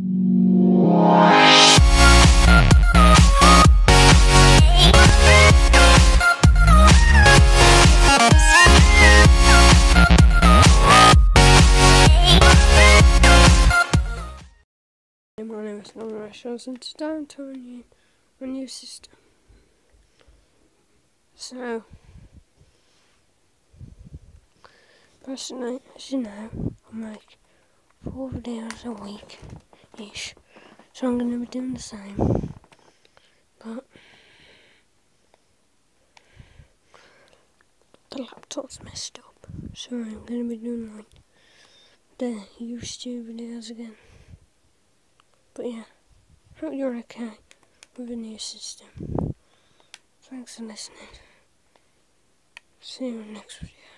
My name is Norman Rashos and today I'm telling you my new system. So, personally, as you know, I make four videos a week So I'm going to be doing the same. But the laptop's messed up. So I'm going to be doing like the YouTube videos again. But yeah, hope you're okay with the new system. Thanks for listening. See you in the next video.